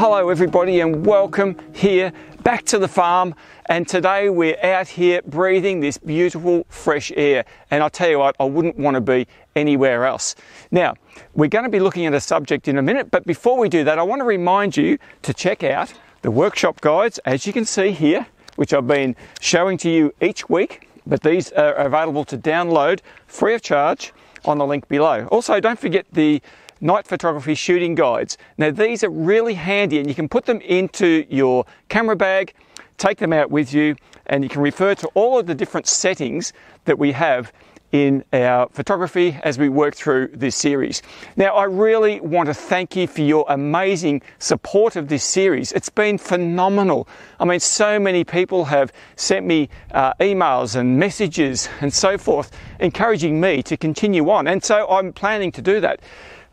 Hello everybody, and welcome here back to the farm. And today we're out here breathing this beautiful fresh air. And I'll tell you what, I wouldn't want to be anywhere else. Now, we're going to be looking at a subject in a minute, but before we do that, I want to remind you to check out the workshop guides, as you can see here, which I've been showing to you each week. But these are available to download free of charge on the link below. Also, don't forget the night photography shooting guides. Now these are really handy and you can put them into your camera bag, take them out with you and you can refer to all of the different settings that we have in our photography as we work through this series. Now, I really want to thank you for your amazing support of this series. It's been phenomenal. I mean, so many people have sent me uh, emails and messages and so forth, encouraging me to continue on. And so I'm planning to do that.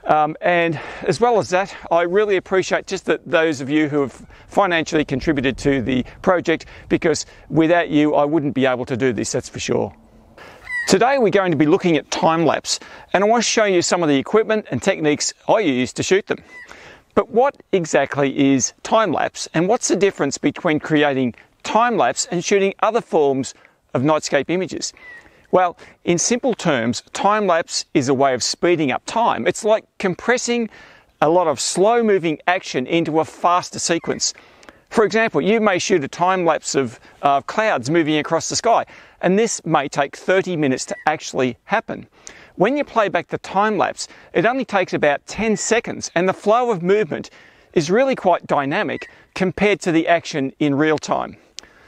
Um, and as well as that, I really appreciate just that those of you who have financially contributed to the project because without you, I wouldn't be able to do this, that's for sure. Today we're going to be looking at time lapse and I want to show you some of the equipment and techniques I use to shoot them. But what exactly is time lapse and what's the difference between creating time lapse and shooting other forms of nightscape images? Well, in simple terms, time lapse is a way of speeding up time. It's like compressing a lot of slow moving action into a faster sequence. For example, you may shoot a time lapse of uh, clouds moving across the sky, and this may take 30 minutes to actually happen. When you play back the time lapse, it only takes about 10 seconds, and the flow of movement is really quite dynamic compared to the action in real time.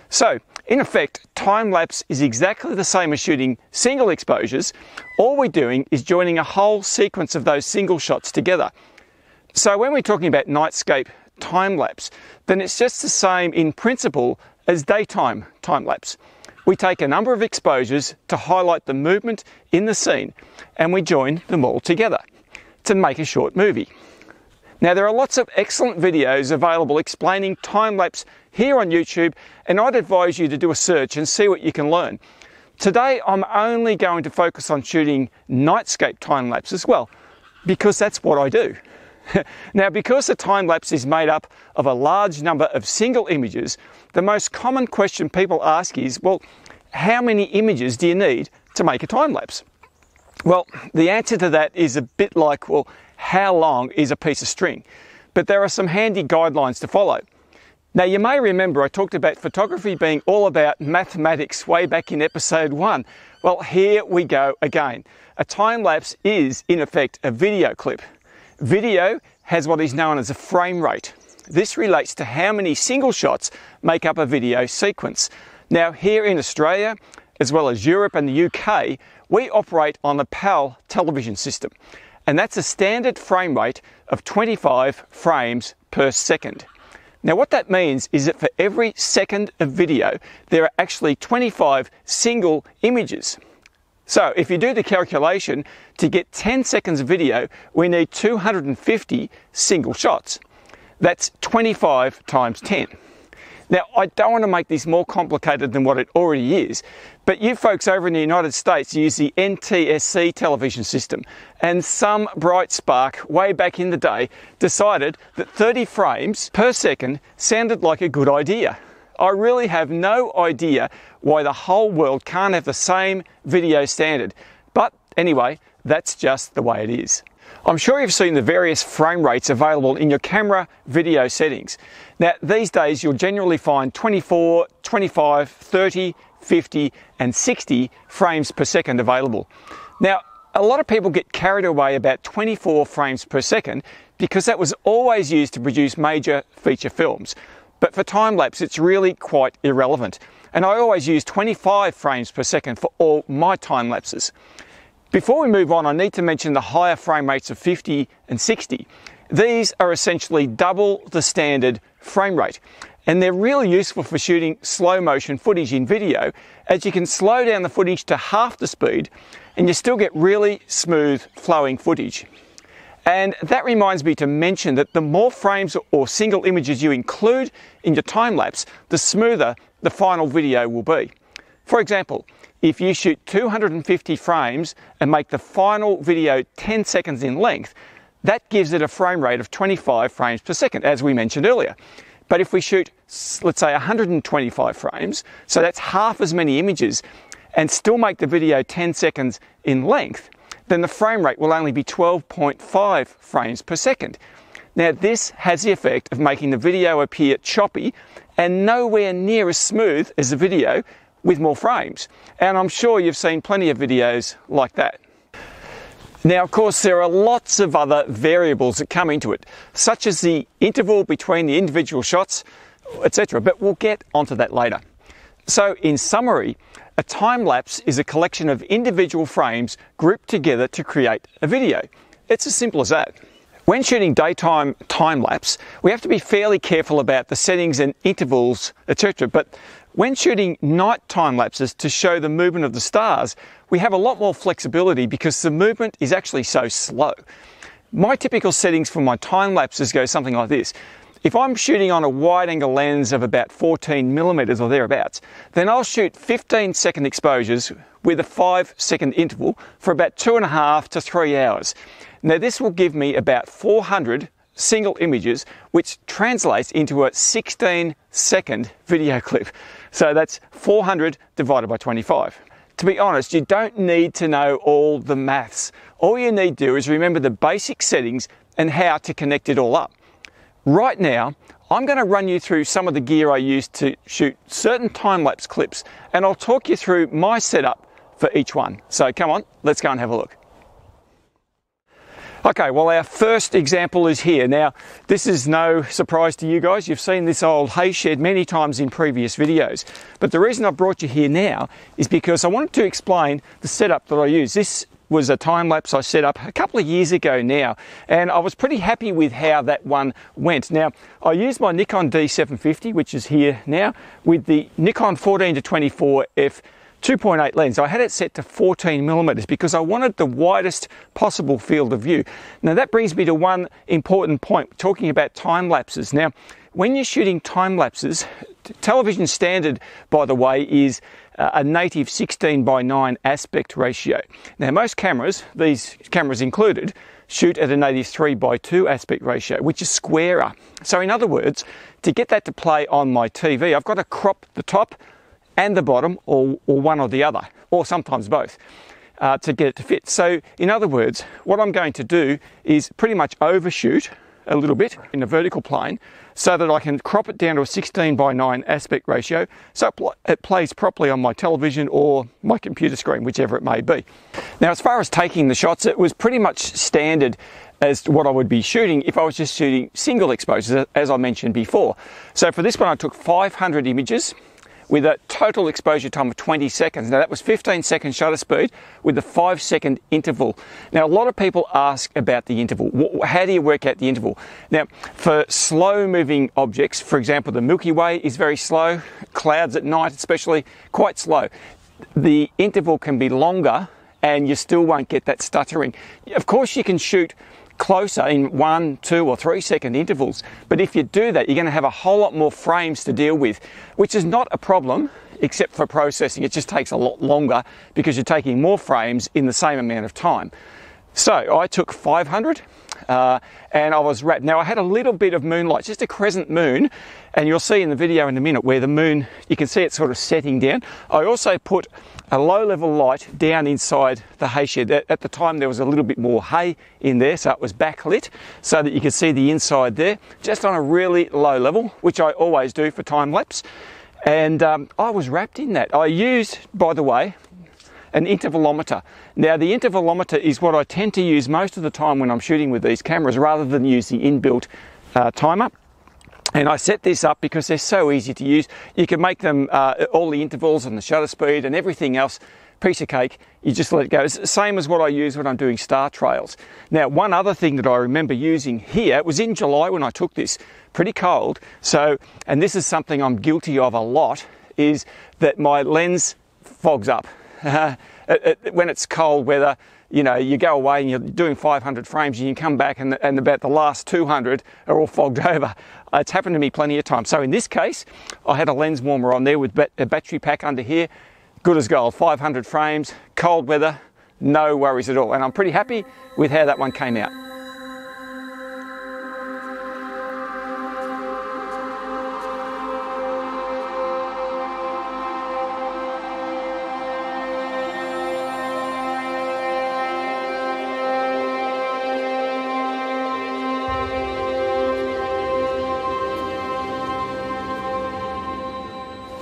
So, in effect, time lapse is exactly the same as shooting single exposures. All we're doing is joining a whole sequence of those single shots together. So when we're talking about nightscape time lapse, then it's just the same in principle as daytime time lapse. We take a number of exposures to highlight the movement in the scene and we join them all together to make a short movie. Now there are lots of excellent videos available explaining time lapse here on YouTube and I'd advise you to do a search and see what you can learn. Today I'm only going to focus on shooting nightscape time lapse as well because that's what I do. now because the time lapse is made up of a large number of single images, the most common question people ask is, well, how many images do you need to make a time lapse? Well, the answer to that is a bit like, well, how long is a piece of string? But there are some handy guidelines to follow. Now, you may remember I talked about photography being all about mathematics way back in episode one. Well, here we go again. A time lapse is, in effect, a video clip. Video has what is known as a frame rate. This relates to how many single shots make up a video sequence. Now, here in Australia, as well as Europe and the UK, we operate on the PAL television system and that's a standard frame rate of 25 frames per second. Now what that means is that for every second of video, there are actually 25 single images. So if you do the calculation, to get 10 seconds of video, we need 250 single shots. That's 25 times 10. Now, I don't want to make this more complicated than what it already is, but you folks over in the United States use the NTSC television system, and some bright spark way back in the day decided that 30 frames per second sounded like a good idea. I really have no idea why the whole world can't have the same video standard, but anyway, that's just the way it is. I'm sure you've seen the various frame rates available in your camera video settings. Now, these days you'll generally find 24, 25, 30, 50 and 60 frames per second available. Now, a lot of people get carried away about 24 frames per second because that was always used to produce major feature films. But for time lapse, it's really quite irrelevant. And I always use 25 frames per second for all my time lapses. Before we move on, I need to mention the higher frame rates of 50 and 60. These are essentially double the standard frame rate. And they're really useful for shooting slow motion footage in video, as you can slow down the footage to half the speed and you still get really smooth flowing footage. And that reminds me to mention that the more frames or single images you include in your time lapse, the smoother the final video will be. For example, if you shoot 250 frames and make the final video 10 seconds in length, that gives it a frame rate of 25 frames per second, as we mentioned earlier. But if we shoot, let's say 125 frames, so that's half as many images, and still make the video 10 seconds in length, then the frame rate will only be 12.5 frames per second. Now, this has the effect of making the video appear choppy and nowhere near as smooth as the video with more frames. And I'm sure you've seen plenty of videos like that. Now, of course, there are lots of other variables that come into it, such as the interval between the individual shots, etc. But we'll get onto that later. So, in summary, a time lapse is a collection of individual frames grouped together to create a video. It's as simple as that. When shooting daytime time lapse, we have to be fairly careful about the settings and intervals, etc. But when shooting night time lapses to show the movement of the stars, we have a lot more flexibility because the movement is actually so slow. My typical settings for my time lapses go something like this. If I'm shooting on a wide angle lens of about 14 millimeters or thereabouts, then I'll shoot 15 second exposures with a five second interval for about two and a half to three hours. Now this will give me about 400 single images, which translates into a 16 second video clip. So that's 400 divided by 25. To be honest, you don't need to know all the maths. All you need to do is remember the basic settings and how to connect it all up. Right now, I'm going to run you through some of the gear I use to shoot certain time-lapse clips and I'll talk you through my setup for each one. So come on, let's go and have a look. Okay, well our first example is here. Now, this is no surprise to you guys. You've seen this old hay shed many times in previous videos. But the reason I brought you here now is because I wanted to explain the setup that I use. This was a time lapse I set up a couple of years ago now, and I was pretty happy with how that one went. Now, I used my Nikon D750, which is here now, with the Nikon 14 to 24 f 2.8 lens. I had it set to 14 millimeters because I wanted the widest possible field of view. Now that brings me to one important point, talking about time lapses. Now, when you're shooting time lapses, television standard, by the way, is uh, a native 16 by 9 aspect ratio. Now, most cameras, these cameras included, shoot at a native 3 by 2 aspect ratio, which is squarer. So, in other words, to get that to play on my TV, I've got to crop the top and the bottom, or, or one or the other, or sometimes both. Uh, to get it to fit. So, in other words, what I'm going to do is pretty much overshoot a little bit in the vertical plane so that I can crop it down to a 16 by 9 aspect ratio so it plays properly on my television or my computer screen, whichever it may be. Now, as far as taking the shots, it was pretty much standard as what I would be shooting if I was just shooting single exposures, as I mentioned before. So for this one, I took 500 images with a total exposure time of 20 seconds. Now that was 15 second shutter speed with a five second interval. Now a lot of people ask about the interval. How do you work out the interval? Now for slow moving objects, for example, the Milky Way is very slow, clouds at night especially, quite slow. The interval can be longer and you still won't get that stuttering. Of course you can shoot closer in one, two, or three second intervals. But if you do that, you're going to have a whole lot more frames to deal with, which is not a problem except for processing. It just takes a lot longer because you're taking more frames in the same amount of time. So I took 500 uh, and I was wrapped. Now I had a little bit of moonlight, just a crescent moon, and you'll see in the video in a minute where the moon, you can see it sort of setting down. I also put a low level light down inside the hay shed. At the time there was a little bit more hay in there, so it was backlit so that you could see the inside there, just on a really low level, which I always do for time lapse. And um, I was wrapped in that. I used, by the way, an intervalometer. Now, the intervalometer is what I tend to use most of the time when I'm shooting with these cameras rather than use the inbuilt uh, timer. And I set this up because they're so easy to use. You can make them uh, all the intervals and the shutter speed and everything else piece of cake. You just let it go. It's the same as what I use when I'm doing star trails. Now, one other thing that I remember using here was in July when I took this, pretty cold. So, and this is something I'm guilty of a lot, is that my lens fogs up. it, it, when it's cold weather, you know, you go away and you're doing 500 frames and you come back and, and about the last 200 are all fogged over. It's happened to me plenty of times. So in this case, I had a lens warmer on there with a battery pack under here. Good as gold, 500 frames, cold weather, no worries at all. And I'm pretty happy with how that one came out.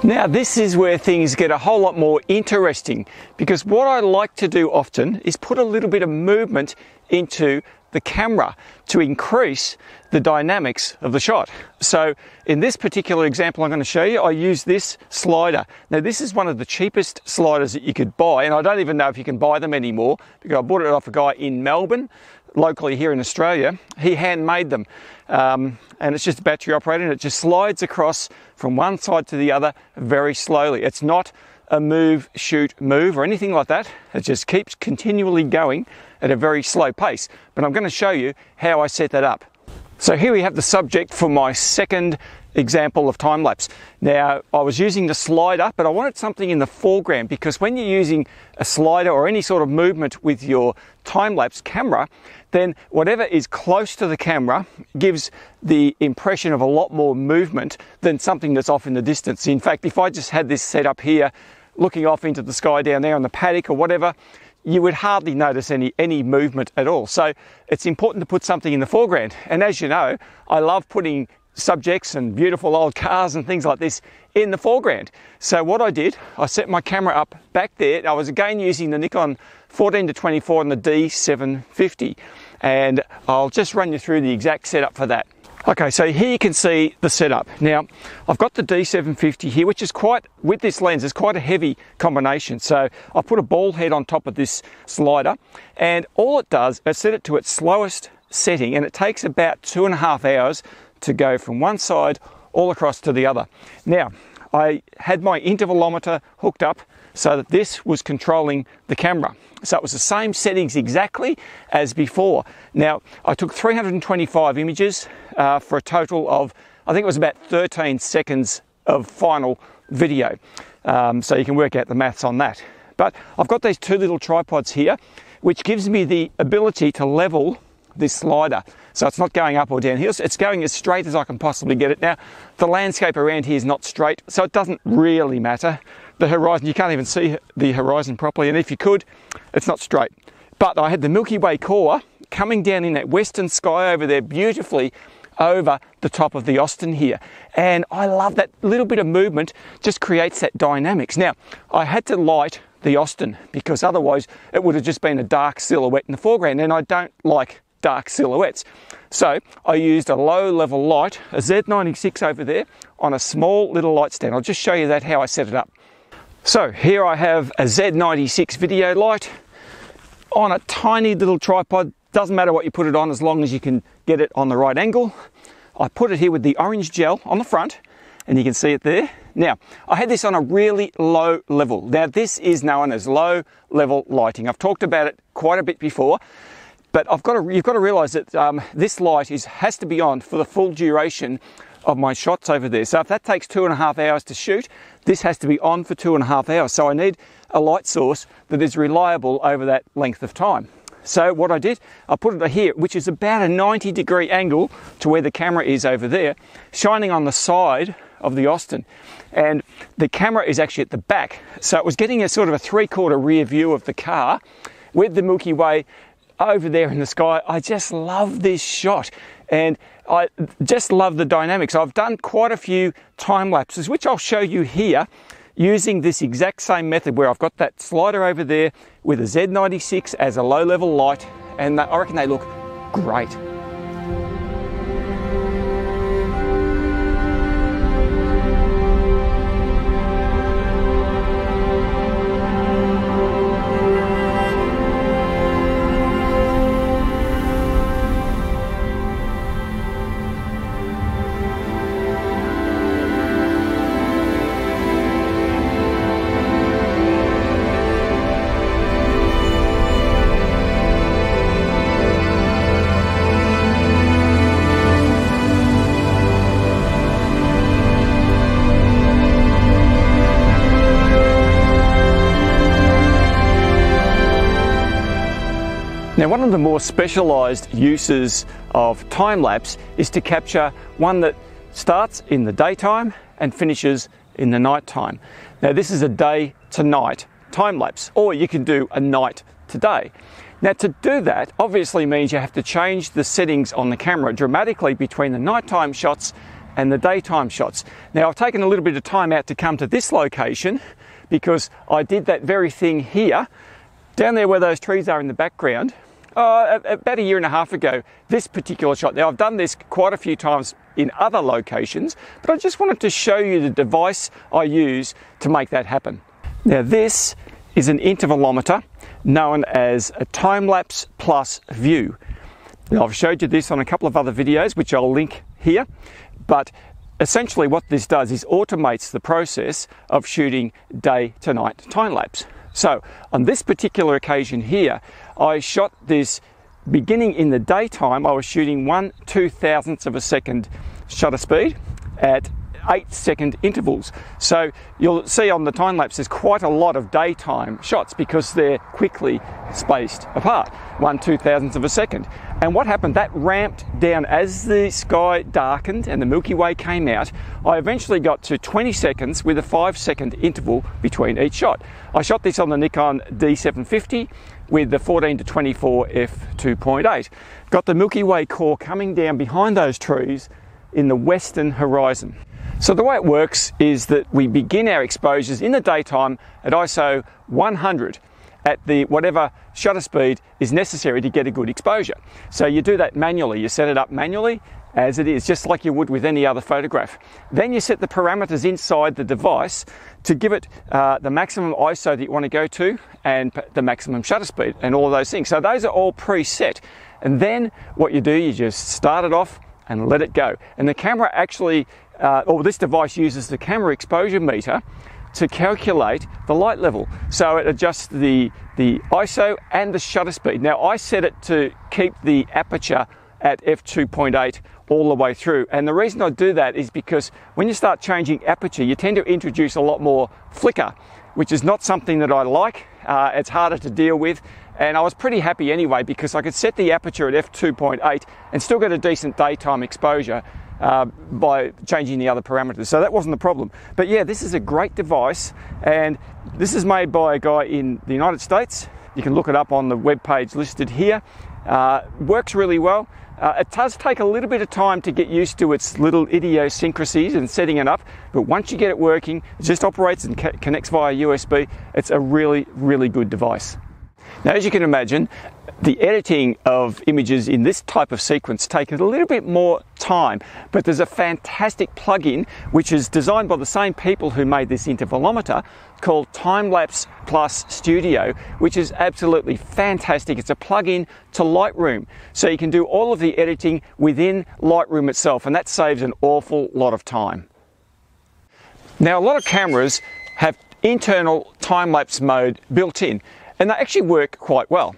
Now, this is where things get a whole lot more interesting because what I like to do often is put a little bit of movement into the camera to increase the dynamics of the shot. So in this particular example I'm going to show you, I use this slider. Now this is one of the cheapest sliders that you could buy and I don't even know if you can buy them anymore because I bought it off a guy in Melbourne locally here in Australia. He handmade them um, and it's just battery operated and it just slides across from one side to the other very slowly. It's not a move, shoot, move or anything like that. It just keeps continually going at a very slow pace. But I'm going to show you how I set that up. So here we have the subject for my second example of time lapse. Now I was using the slider but I wanted something in the foreground because when you're using a slider or any sort of movement with your time lapse camera then whatever is close to the camera gives the impression of a lot more movement than something that's off in the distance. In fact if I just had this set up here looking off into the sky down there on the paddock or whatever you would hardly notice any, any movement at all. So it's important to put something in the foreground. And as you know, I love putting subjects and beautiful old cars and things like this in the foreground. So what I did, I set my camera up back there. I was again using the Nikon 14 to 24 and the D750. And I'll just run you through the exact setup for that. Okay, so here you can see the setup. Now, I've got the D750 here, which is quite, with this lens, is quite a heavy combination. So I put a ball head on top of this slider, and all it does is set it to its slowest setting, and it takes about two and a half hours to go from one side all across to the other. Now, I had my intervalometer hooked up so that this was controlling the camera. So it was the same settings exactly as before. Now, I took 325 images uh, for a total of, I think it was about 13 seconds of final video. Um, so you can work out the maths on that. But I've got these two little tripods here, which gives me the ability to level this slider. So it's not going up or down here, it's going as straight as I can possibly get it. Now, the landscape around here is not straight, so it doesn't really matter. The horizon, you can't even see the horizon properly, and if you could, it's not straight. But I had the Milky Way core coming down in that western sky over there beautifully over the top of the Austin here. And I love that little bit of movement just creates that dynamics. Now, I had to light the Austin because otherwise it would have just been a dark silhouette in the foreground and I don't like dark silhouettes. So I used a low level light, a Z96 over there, on a small little light stand. I'll just show you that how I set it up. So here I have a Z96 video light on a tiny little tripod. Doesn't matter what you put it on as long as you can get it on the right angle. I put it here with the orange gel on the front and you can see it there. Now, I had this on a really low level. Now, this is known as low level lighting. I've talked about it quite a bit before. But I've got to, you've got to realize that um, this light is, has to be on for the full duration of my shots over there. So if that takes two and a half hours to shoot, this has to be on for two and a half hours. So I need a light source that is reliable over that length of time. So what I did, I put it here, which is about a 90 degree angle to where the camera is over there, shining on the side of the Austin. And the camera is actually at the back. So it was getting a sort of a three quarter rear view of the car with the Milky Way over there in the sky. I just love this shot and I just love the dynamics. I've done quite a few time lapses, which I'll show you here using this exact same method where I've got that slider over there with a Z96 as a low level light and I reckon they look great. Of the more specialised uses of time lapse is to capture one that starts in the daytime and finishes in the nighttime. Now this is a day to night time lapse or you can do a night to day. Now to do that obviously means you have to change the settings on the camera dramatically between the nighttime shots and the daytime shots. Now I've taken a little bit of time out to come to this location because I did that very thing here, down there where those trees are in the background, uh, about a year and a half ago, this particular shot. Now I've done this quite a few times in other locations, but I just wanted to show you the device I use to make that happen. Now this is an intervalometer known as a time-lapse plus view. Now, I've showed you this on a couple of other videos, which I'll link here, but essentially what this does is automates the process of shooting day to night time lapse. So on this particular occasion here, I shot this beginning in the daytime, I was shooting one two thousandths of a second shutter speed at eight second intervals. So you'll see on the time lapse there's quite a lot of daytime shots because they're quickly spaced apart, one two thousandths of a second. And what happened, that ramped down as the sky darkened and the Milky Way came out. I eventually got to 20 seconds with a five second interval between each shot. I shot this on the Nikon D750 with the 14 to 24 f2.8. Got the Milky Way core coming down behind those trees in the western horizon. So the way it works is that we begin our exposures in the daytime at ISO 100 at the whatever shutter speed is necessary to get a good exposure. So you do that manually. You set it up manually as it is, just like you would with any other photograph. Then you set the parameters inside the device to give it uh, the maximum ISO that you want to go to and the maximum shutter speed and all those things. So those are all preset. And then what you do, you just start it off and let it go. And the camera actually uh, or this device uses the camera exposure meter to calculate the light level. So it adjusts the, the ISO and the shutter speed. Now I set it to keep the aperture at f2.8 all the way through. And the reason I do that is because when you start changing aperture, you tend to introduce a lot more flicker, which is not something that I like. Uh, it's harder to deal with. And I was pretty happy anyway because I could set the aperture at f2.8 and still get a decent daytime exposure uh, by changing the other parameters. So that wasn't the problem. But yeah, this is a great device, and this is made by a guy in the United States. You can look it up on the web page listed here. Uh, works really well. Uh, it does take a little bit of time to get used to its little idiosyncrasies and setting it up, but once you get it working, it just operates and ca- connects via USB. It's a really, really good device. Now, as you can imagine, the editing of images in this type of sequence takes a little bit more time, but there's a fantastic plugin which is designed by the same people who made this intervalometer called Timelapse Plus Studio, which is absolutely fantastic. It's a plugin to Lightroom, so you can do all of the editing within Lightroom itself, and that saves an awful lot of time. Now, a lot of cameras have internal time lapse mode built in, and they actually work quite well.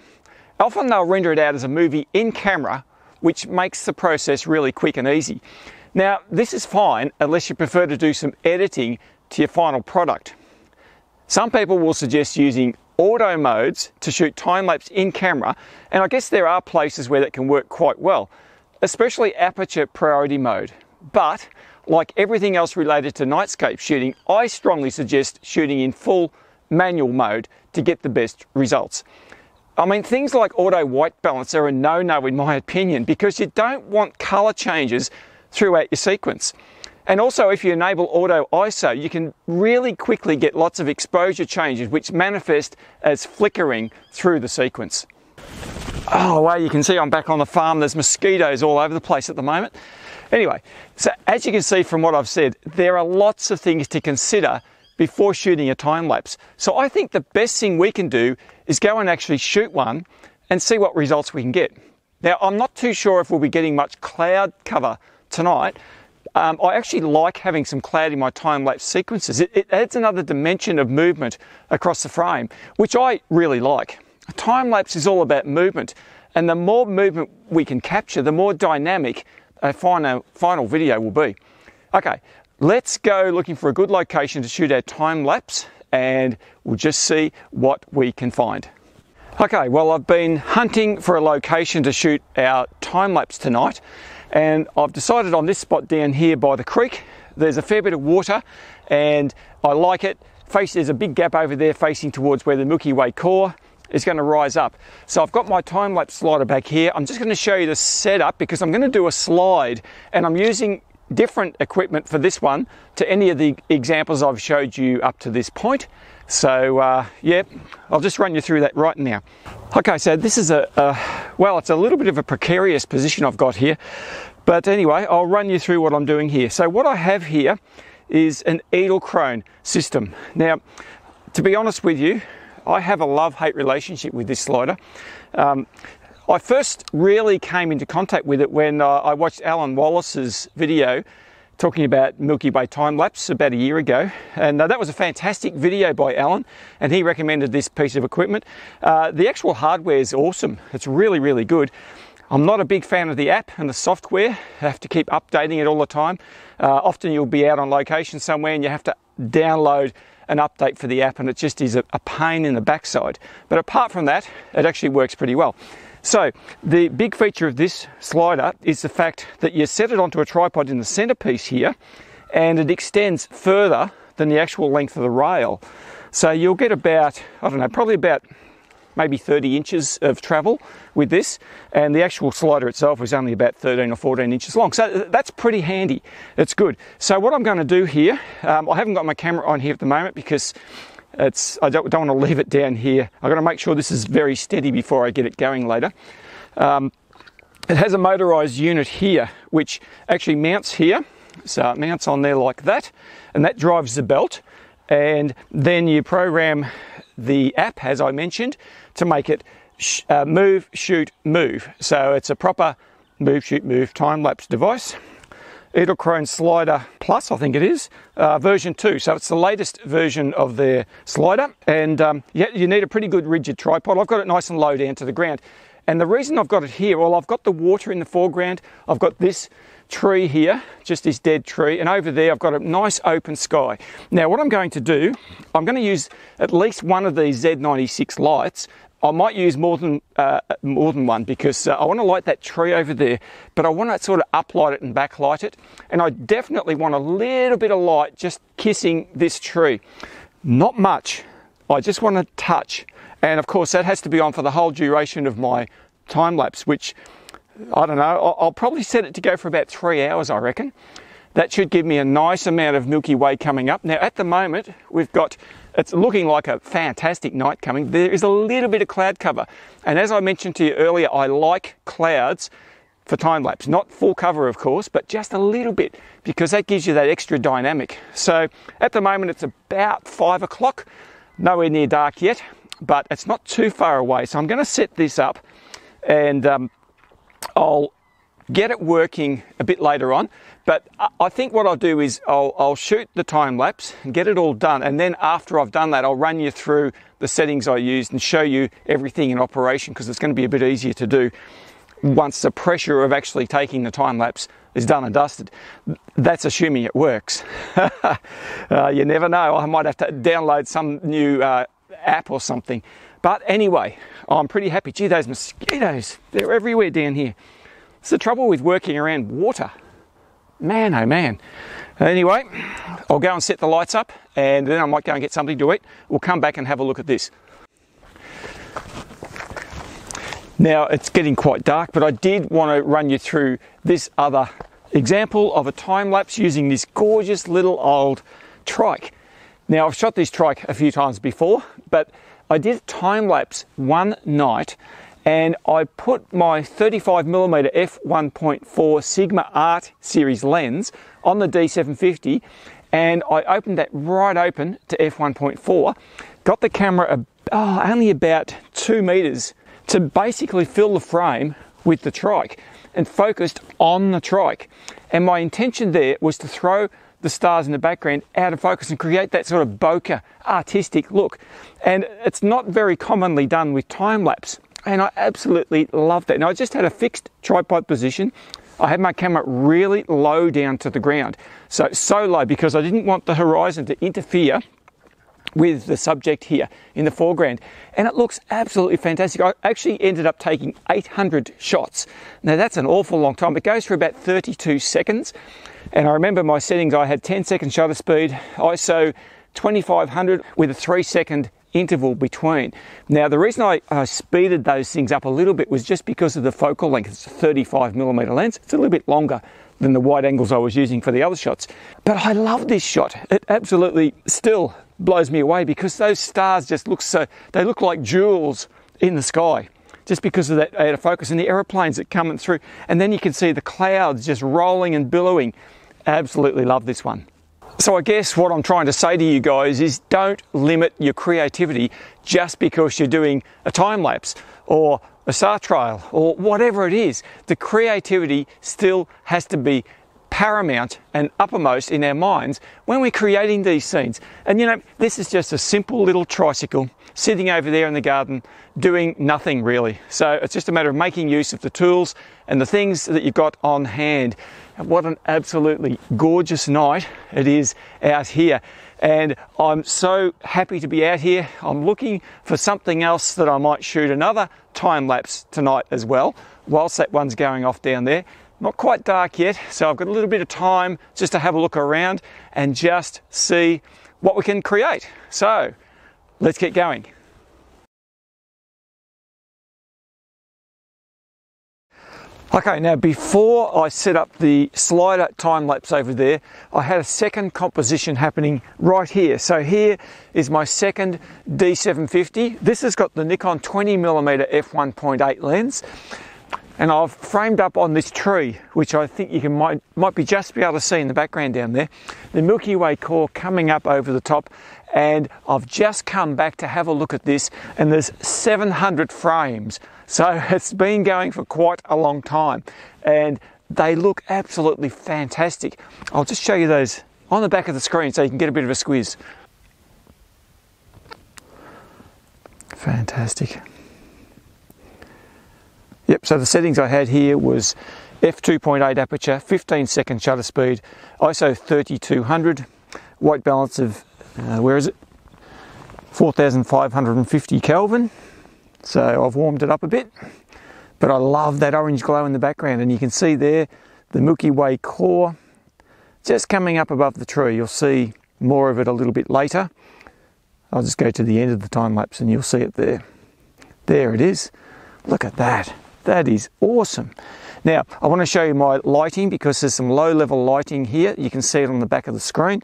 Often they'll render it out as a movie in camera, which makes the process really quick and easy. Now, this is fine unless you prefer to do some editing to your final product. Some people will suggest using auto modes to shoot time lapse in camera, and I guess there are places where that can work quite well, especially aperture priority mode. But like everything else related to nightscape shooting, I strongly suggest shooting in full manual mode to get the best results. I mean, things like auto white balance are a no no in my opinion because you don't want color changes throughout your sequence. And also, if you enable auto ISO, you can really quickly get lots of exposure changes which manifest as flickering through the sequence. Oh, wow, you can see I'm back on the farm. There's mosquitoes all over the place at the moment. Anyway, so as you can see from what I've said, there are lots of things to consider before shooting a time lapse. So I think the best thing we can do is go and actually shoot one and see what results we can get. Now, I'm not too sure if we'll be getting much cloud cover tonight. Um, I actually like having some cloud in my time lapse sequences. It, it adds another dimension of movement across the frame, which I really like. A time lapse is all about movement, and the more movement we can capture, the more dynamic a final, final video will be. Okay, Let's go looking for a good location to shoot our time lapse and we'll just see what we can find. Okay, well I've been hunting for a location to shoot our time lapse tonight and I've decided on this spot down here by the creek. There's a fair bit of water and I like it. Face, there's a big gap over there facing towards where the Milky Way core is going to rise up. So I've got my time lapse slider back here. I'm just going to show you the setup because I'm going to do a slide and I'm using different equipment for this one to any of the examples I've showed you up to this point. So uh, yeah, I'll just run you through that right now. Okay, so this is a, a, well, it's a little bit of a precarious position I've got here. But anyway, I'll run you through what I'm doing here. So what I have here is an Edelkrone system. Now, to be honest with you, I have a love-hate relationship with this slider. Um, I first really came into contact with it when uh, I watched Alyn Wallace's video talking about Milky Way time lapse about a year ago, and uh, that was a fantastic video by Alyn, and he recommended this piece of equipment. Uh, the actual hardware is awesome; it's really, really good. I'm not a big fan of the app and the software. I have to keep updating it all the time. Uh, often you'll be out on location somewhere and you have to download an update for the app, and it just is a, a pain in the backside. But apart from that, it actually works pretty well. So the big feature of this slider is the fact that you set it onto a tripod in the centerpiece here and it extends further than the actual length of the rail. So you'll get about, I don't know, probably about maybe 30 inches of travel with this and the actual slider itself is only about 13 or 14 inches long. So that's pretty handy. It's good. So what i'm going to do here um, i haven't got my camera on here at the moment because it's, I don't, don't want to leave it down here. I've got to make sure this is very steady before I get it going later. Um, it has a motorized unit here, which actually mounts here. So it mounts on there like that, and that drives the belt. And then you program the app, as I mentioned, to make it sh- uh, move, shoot, move. So it's a proper move, shoot, move time lapse device. Edelkrone Slider Plus, I think it is, uh, version 2. So it's the latest version of their slider. And um, yeah, you need a pretty good rigid tripod. I've got it nice and low down to the ground. And the reason I've got it here, well, I've got the water in the foreground. I've got this tree here, just this dead tree. And over there, I've got a nice open sky. Now, what I'm going to do, I'm going to use at least one of these Z96 lights I might use more than uh, more than one because uh, I want to light that tree over there, but I want to sort of uplight it and backlight it, and I definitely want a little bit of light just kissing this tree. Not much. I just want to touch, and of course that has to be on for the whole duration of my time lapse, which I don't know. I'll, I'll probably set it to go for about three hours, I reckon. That should give me a nice amount of Milky Way coming up. Now, at the moment, we've got it's looking like a fantastic night coming. There is a little bit of cloud cover. And as I mentioned to you earlier, I like clouds for time lapse. Not full cover, of course, but just a little bit because that gives you that extra dynamic. So at the moment, it's about five o'clock, nowhere near dark yet, but it's not too far away. So I'm going to set this up and um, I'll get it working a bit later on. But I think what I'll do is I'll, I'll, shoot the time lapse and get it all done. And then after I've done that, I'll run you through the settings I used and show you everything in operation because it's going to be a bit easier to do once the pressure of actually taking the time lapse is done and dusted. That's assuming it works. uh, you never know. I might have to download some new uh, app or something. But anyway, I'm pretty happy. Gee, those mosquitoes, they're everywhere down here. It's the trouble with working around water. Man, oh man. Anyway, I'll go and set the lights up and then I might go and get something to eat. We'll come back and have a look at this. Now it's getting quite dark, but I did want to run you through this other example of a time lapse using this gorgeous little old trike. Now I've shot this trike a few times before, but I did a time lapse one night and I put my 35mm f1.4 Sigma Art series lens on the D750 and I opened that right open to f1.4, got the camera oh, only about two meters to basically fill the frame with the trike and focused on the trike. And my intention there was to throw the stars in the background out of focus and create that sort of bokeh artistic look. And it's not very commonly done with time lapse and I absolutely loved it. Now I just had a fixed tripod position. I had my camera really low down to the ground. So, so low because I didn't want the horizon to interfere with the subject here in the foreground. And it looks absolutely fantastic. I actually ended up taking 800 shots. Now that's an awful long time. It goes for about 32 seconds. And I remember my settings, I had 10 second shutter speed, ISO 2500 with a three second interval between. Now, the reason I, I, speeded those things up a little bit was just because of the focal length. It's a 35 millimeter lens. It's a little bit longer than the wide angles I was using for the other shots. But I love this shot. It absolutely still blows me away because those stars just look so, they look like jewels in the sky just because of that out of focus and the aeroplanes that coming through. And then you can see the clouds just rolling and billowing. Absolutely love this one. So I guess what I'm trying to say to you guys is don't limit your creativity just because you're doing a time lapse or a star trail or whatever it is. The creativity still has to be paramount and uppermost in our minds when we're creating these scenes. And you know, this is just a simple little tricycle sitting over there in the garden doing nothing really. So it's just a matter of making use of the tools and the things that you've got on hand. What an absolutely gorgeous night it is out here. And I'm so happy to be out here. I'm looking for something else that I might shoot another time lapse tonight as well, whilst that one's going off down there. Not quite dark yet, so I've got a little bit of time just to have a look around and just see what we can create. So let's get going. Okay, now before I set up the slider time lapse over there, I had a second composition happening right here. So here is my second D750. This has got the Nikon 20mm f1.8 lens and I've framed up on this tree, which I think you can might, might be just be able to see in the background down there, the Milky Way core coming up over the top and I've just come back to have a look at this and there's 700 frames so it's been going for quite a long time and they look absolutely fantastic. I'll just show you those on the back of the screen so you can get a bit of a squeeze. Fantastic. Yep, so the settings I had here was f2.8 aperture, 15 second shutter speed, ISO 3200, white balance of, uh, where is it? 4550 Kelvin. So I've warmed it up a bit, but I love that orange glow in the background and you can see there the Milky Way core just coming up above the tree. You'll see more of it a little bit later. I'll just go to the end of the time lapse and you'll see it there. There it is. Look at that. That is awesome. Now, I want to show you my lighting because there's some low level lighting here. You can see it on the back of the screen.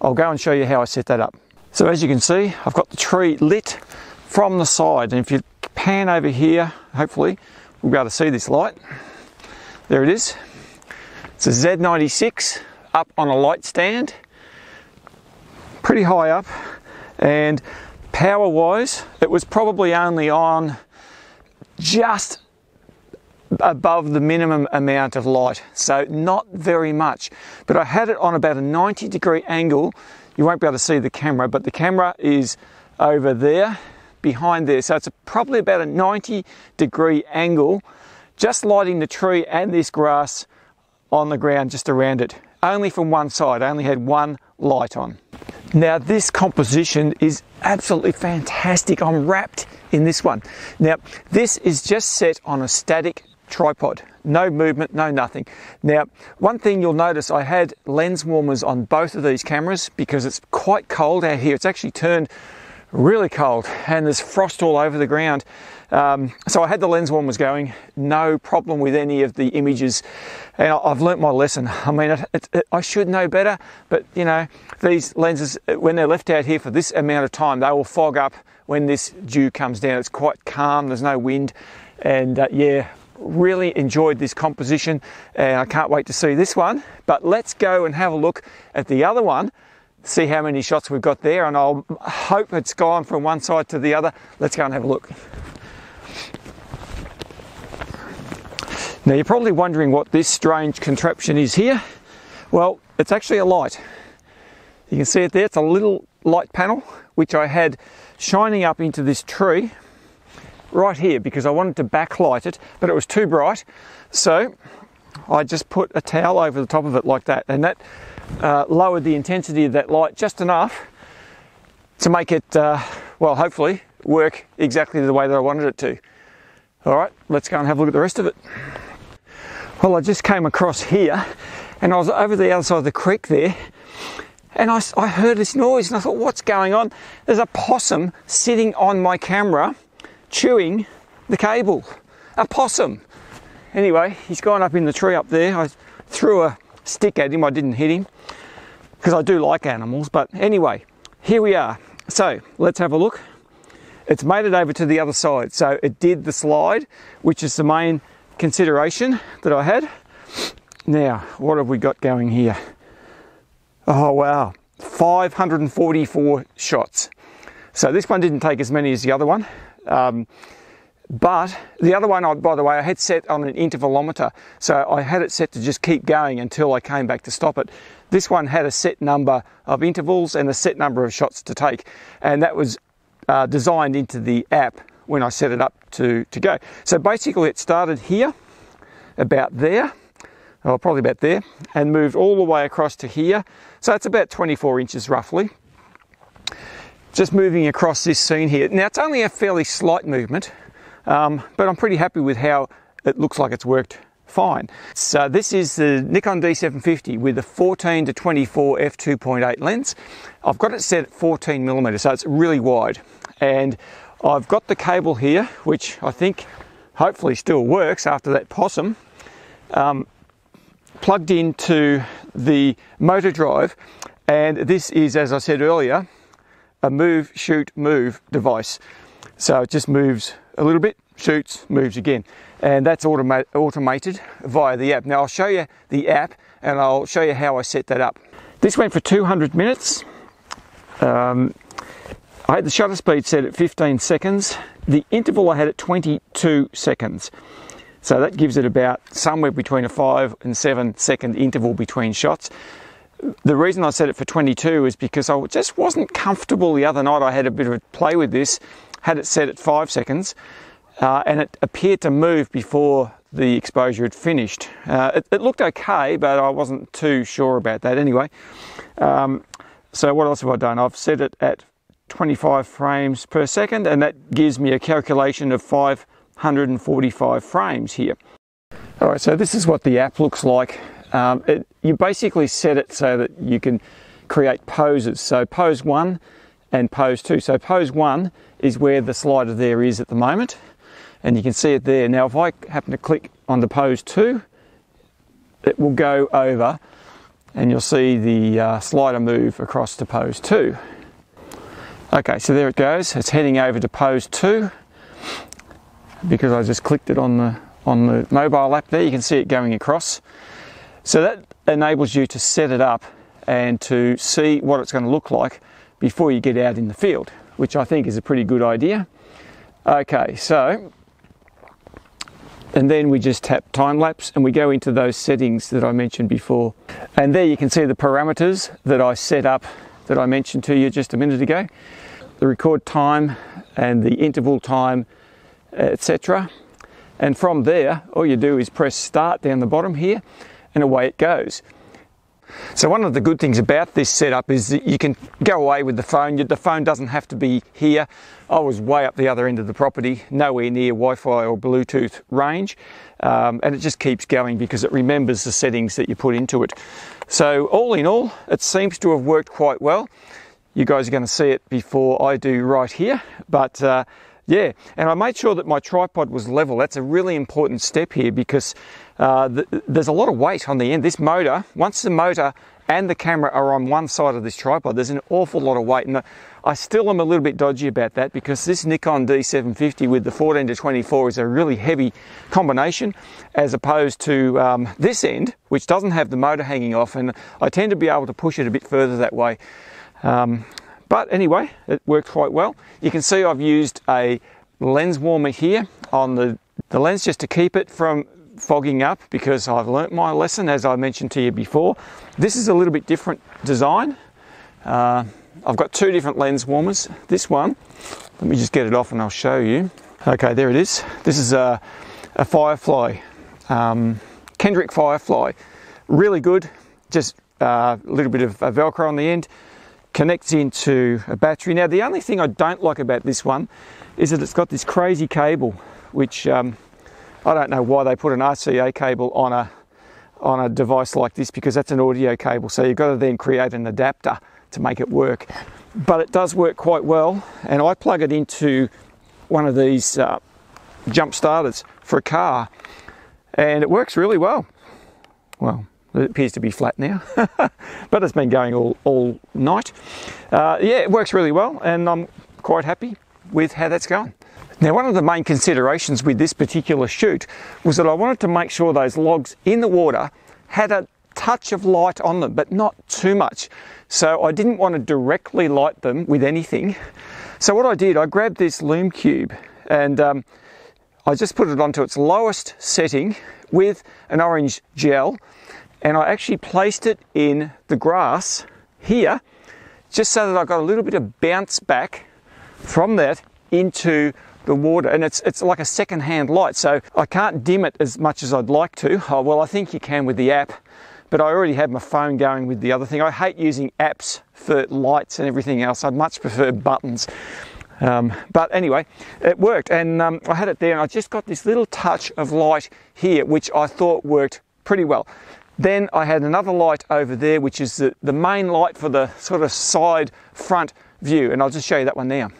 I'll go and show you how I set that up. So as you can see, I've got the tree lit from the side. And if you pan over here, hopefully we'll be able to see this light. There it is. It's a Z96 up on a light stand, pretty high up, and power wise, it was probably only on just above the minimum amount of light, so not very much. But I had it on about a 90 degree angle. You won't be able to see the camera, but the camera is over there behind there. So it's probably about a 90 degree angle, just lighting the tree and this grass on the ground just around it. Only from one side, I only had one light on. Now this composition is absolutely fantastic. I'm wrapped in this one. Now this is just set on a static tripod. No movement, no nothing. Now, one thing you'll notice, I had lens warmers on both of these cameras because it's quite cold out here. It's actually turned really cold and there's frost all over the ground. Um, so I had the lens warmers going, no problem with any of the images, and I've learnt my lesson. I mean, it, it, it, I should know better, but you know, these lenses, when they're left out here for this amount of time, they will fog up when this dew comes down. It's quite calm, there's no wind, and uh, yeah, really enjoyed this composition, and I can't wait to see this one. But let's go and have a look at the other one see how many shots we've got there and I'll hope it's gone from one side to the other. Let's go and have a look. Now you're probably wondering what this strange contraption is here. Well, it's actually a light. You can see it there, it's a little light panel which I had shining up into this tree right here because I wanted to backlight it, but it was too bright. So I just put a towel over the top of it like that and that uh, lowered the intensity of that light just enough to make it, uh, well, hopefully work exactly the way that I wanted it to. All right, let's go and have a look at the rest of it. Well, I just came across here and I was over the other side of the creek there and I, I heard this noise and I thought, what's going on? There's a possum sitting on my camera chewing the cable. A possum. anyway, he's gone up in the tree up there. I threw a stick at him, I didn't hit him because I do like animals. But anyway, here we are. So let's have a look. It's made it over to the other side. So it did the slide, which is the main consideration that I had. Now, what have we got going here? Oh, wow. 544 shots. So this one didn't take as many as the other one. Um, but the other one, by the way, I had set on an intervalometer. So I had it set to just keep going until I came back to stop it. This one had a set number of intervals and a set number of shots to take. And that was uh, designed into the app when I set it up to, to go. So basically it started here, about there, or probably about there, and moved all the way across to here. So it's about 24 inches roughly. Just moving across this scene here. Now it's only a fairly slight movement, um, but I'm pretty happy with how it looks like it's worked fine. So this is the Nikon D750 with a 14 to 24 f2.8 lens. I've got it set at 14 millimeters, so it's really wide. And I've got the cable here, which I think hopefully still works after that possum, um, plugged into the motor drive. And this is, as I said earlier, a move, shoot, move device. So it just moves a little bit, shoots, moves again. And that's automa- automated via the app. Now I'll show you the app and I'll show you how I set that up. This went for 200 minutes. Um, I had the shutter speed set at 15 seconds. The interval I had at 22 seconds. So that gives it about somewhere between a five and seven second interval between shots. The reason I set it for 22 is because I just wasn't comfortable the other night. I had a bit of a play with this, had it set at five seconds, uh, and it appeared to move before the exposure had finished. Uh, it, it, looked okay, but I wasn't too sure about that anyway. Um, so what else have I done? I've set it at 25 frames per second and that gives me a calculation of 545 frames here. All right, so this is what the app looks like. Um, it, you basically set it so that you can create poses. So pose one and pose two. So pose one is where the slider there is at the moment and you can see it there. Now if I happen to click on the pose two, it will go over and you'll see the uh, slider move across to pose two. Okay, so there it goes. It's heading over to pose two because I just clicked it on the on the mobile app there. You can see it going across. So that enables you to set it up and to see what it's going to look like before you get out in the field, which I think is a pretty good idea. Okay, so and then we just tap time lapse and we go into those settings that I mentioned before. And there you can see the parameters that I set up that I mentioned to you just a minute ago the record time and the interval time, etc. And from there, all you do is press start down the bottom here and away it goes. So one of the good things about this setup is that you can go away with the phone. The phone doesn't have to be here. I was way up the other end of the property, nowhere near Wi-Fi or Bluetooth range, um, and it just keeps going because it remembers the settings that you put into it. So all in all, it seems to have worked quite well. You guys are going to see it before I do right here, but uh, yeah, and I made sure that my tripod was level. That's a really important step here because uh, th- there's a lot of weight on the end. This motor, once the motor and the camera are on one side of this tripod, there's an awful lot of weight. And I still am a little bit dodgy about that because this Nikon D750 with the 14 to 24 is a really heavy combination as opposed to um, this end, which doesn't have the motor hanging off. And I tend to be able to push it a bit further that way. Um, but anyway, it worked quite well. You can see I've used a lens warmer here on the, the lens just to keep it from fogging up because I've learnt my lesson as I mentioned to you before. This is a little bit different design. Uh, I've got two different lens warmers. This one, let me just get it off and I'll show you. Okay, there it is. This is a, a Firefly, um, Kendrick Firefly. Really good, just uh, a little bit of a Velcro on the end connects into a battery. Now, the only thing I don't like about this one is that it's got this crazy cable, which um, I don't know why they put an RCA cable on a on a device like this because that's an audio cable. So you've got to then create an adapter to make it work. But it does work quite well, and I plug it into one of these uh, jump starters for a car, and it works really well. Well, it appears to be flat now, but it's been going all, all night. Uh, yeah, it works really well, and I'm quite happy with how that's going. Now, one of the main considerations with this particular shoot was that I wanted to make sure those logs in the water had a touch of light on them, but not too much. So I didn't want to directly light them with anything. So what I did, I grabbed this Lume Cube and um, I just put it onto its lowest setting with an orange gel and I actually placed it in the grass here just so that I got a little bit of bounce back from that into the water. And it's it's like a second hand light so I can't dim it as much as I'd like to. Oh, well I think you can with the app but I already have my phone going with the other thing. I hate using apps for lights and everything else. I'd much prefer buttons. Um, but anyway it worked. And um, I had it there and I just got this little touch of light here which I thought worked pretty well then I had another light over there which is the, the main light for the sort of side front view and I'll just show you that one now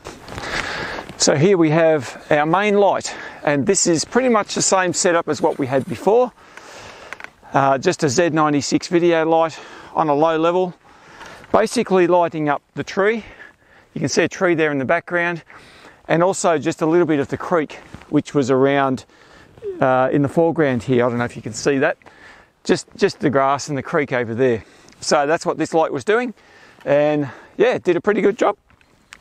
so here we have our main light and this is pretty much the same setup as what we had before. Uh, just a Z96 video light on a low level, basically lighting up the tree. You can see a tree there in the background and also just a little bit of the creek which was around uh, in the foreground here. I don't know if you can see that. Just, just the grass and the creek over there. So that's what this light was doing and yeah, did a pretty good job.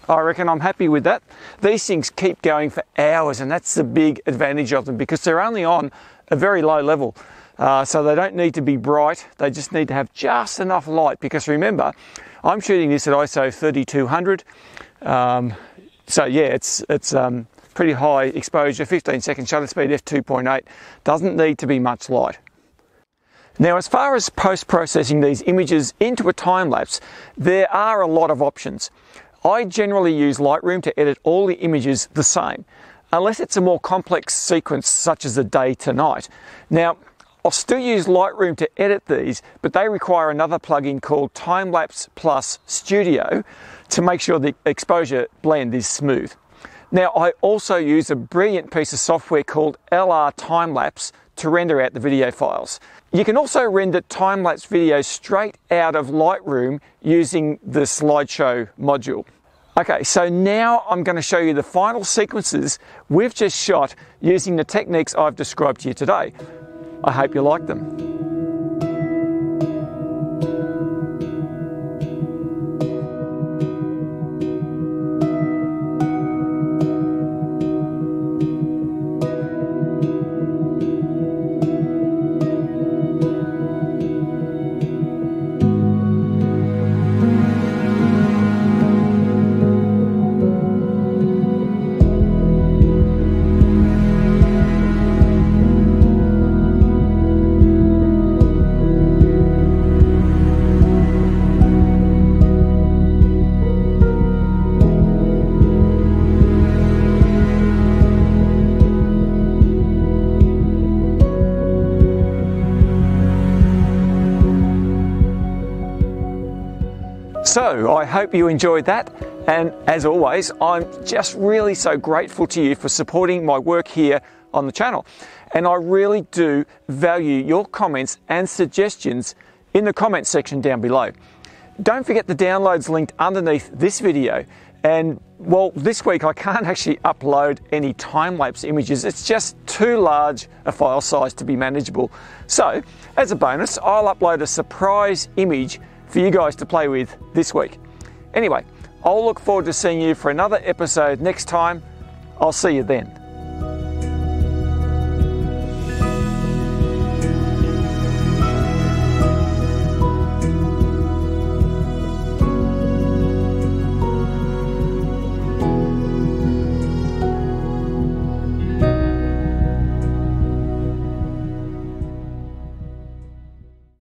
I reckon I'm happy with that. These things keep going for hours, and that's the big advantage of them because they're only on a very low level. Uh, so they don't need to be bright, they just need to have just enough light because remember, I'm shooting this at ISO 3200. Um, so yeah, it's, it's um, pretty high exposure, 15 second shutter speed, f2.8. Doesn't need to be much light. Now, as far as post processing these images into a time lapse, there are a lot of options. I generally use Lightroom to edit all the images the same, unless it's a more complex sequence such as a day to night. Now, I'll still use Lightroom to edit these, but they require another plugin called Timelapse Plus Studio to make sure the exposure blend is smooth. Now, I also use a brilliant piece of software called LR Timelapse to render out the video files. You can also render time-lapse videos straight out of Lightroom using the slideshow module. Okay, so now I'm going to show you the final sequences we've just shot using the techniques I've described to you today. I hope you like them. So I hope you enjoyed that. And as always, I'm just really so grateful to you for supporting my work here on the channel. And I really do value your comments and suggestions in the comments section down below. Don't forget the downloads linked underneath this video. And well, this week I can't actually upload any time lapse images. It's just too large a file size to be manageable. So, as a bonus, I'll upload a surprise image for you guys to play with this week. Anyway, I'll look forward to seeing you for another episode next time. I'll see you then.